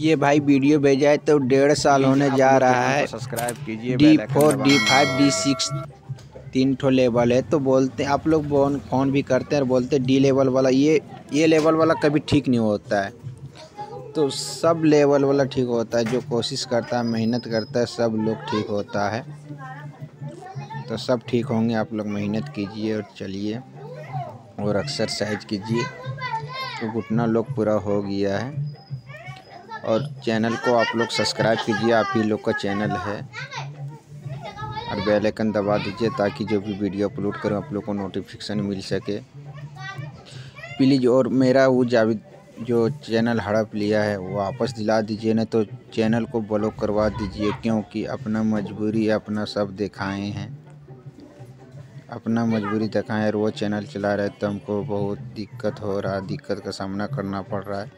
ये भाई वीडियो भेजा है तो डेढ़ साल होने जा रहा है। सब्सक्राइब कीजिए D four D five D six तीन ठो लेवल है तो बोलते आप लोग फ़ोन फ़ोन भी करते हैं और बोलते हैं डी लेवल वाला ये ये लेवल वाला कभी ठीक नहीं होता है। तो सब लेवल वाला ठीक होता है जो कोशिश करता है मेहनत करता है सब लोग ठीक होता है। तो सब ठीक होंगे आप लोग मेहनत कीजिए और चलिए। और एक्सरसाइज कीजिए तो घुटना लोग पूरा हो गया है। और चैनल को आप लोग सब्सक्राइब कीजिए, आप ही लोग का चैनल है। और बेल आइकन दबा दीजिए ताकि जो भी वीडियो अपलोड करूँ, आप लोग को नोटिफिकेशन मिल सके। प्लीज़ और मेरा वो जावेद, जो चैनल हड़प लिया है, वो वापस दिला दीजिए ना तो चैनल को ब्लॉक करवा दीजिए, क्योंकि अपना मजबूरी अपना सब दिखाए हैं। अपना मजबूरी दिखाएँ और वो चैनल चला रहे तो हमको बहुत दिक्कत हो रहा है, दिक्कत का सामना करना पड़ रहा है।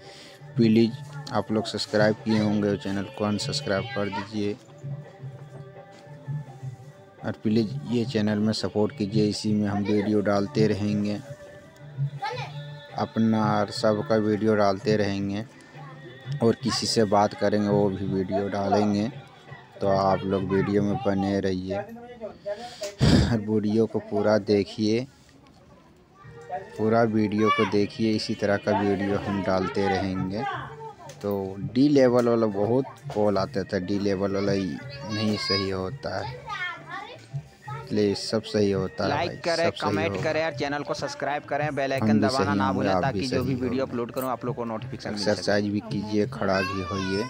प्लीज़ आप लोग सब्सक्राइब किए होंगे चैनल को अनसब्सक्राइब कर दीजिए। और प्लीज़ ये चैनल में सपोर्ट कीजिए, इसी में हम वीडियो डालते रहेंगे। अपना और सबका वीडियो डालते रहेंगे और किसी से बात करेंगे, वो भी वीडियो डालेंगे। तो आप लोग वीडियो में बने रहिए वीडियो को पूरा देखिए। पूरा वीडियो को देखिए इसी तरह का वीडियो हम डालते रहेंगे। तो डी लेवल वाला बहुत कॉल आता था डी लेवल वाला ही नहीं सही होता है। इसलिए सब सही होता है लाइक करें कमेंट करें और चैनल को सब्सक्राइब करें बेल आइकन दबाना ना भूलें ताकि जो भी वीडियो अपलोड करूँ आप लोग को नोटिफिकेशन एक्सरसाइज भी कीजिए खड़ा भी होइए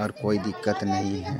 और कोई दिक्कत नहीं है।